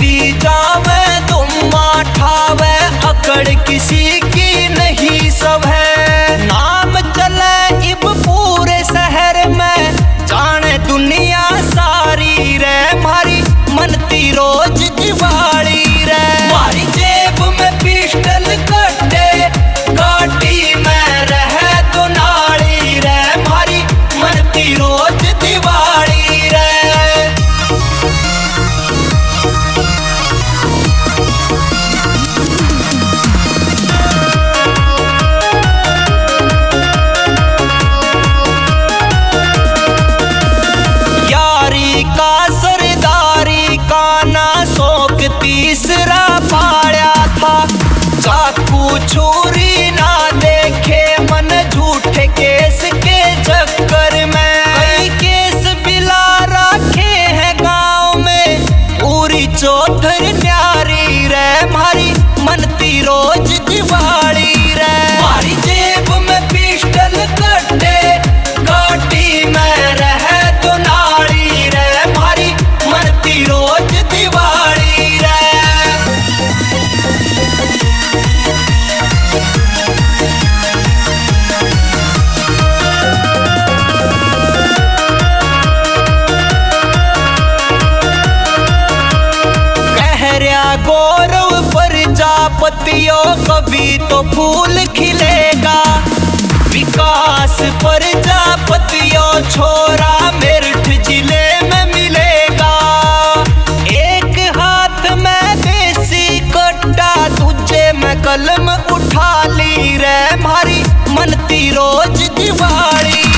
दूरी जावे तुम माठावे अकड़ किसी की नहीं सब है केस प्रजापतियों कभी तो फूल खिलेगा। विकास प्रजापतियों छोरा मेरठ ज़िले में मिलेगा। एक हाथ में देसी कट्टा, दूजे में कलम उठा ली रे। मारी मनती रोज दिवाली।